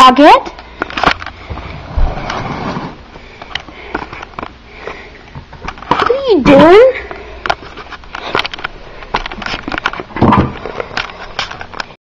pocket. What are you doing?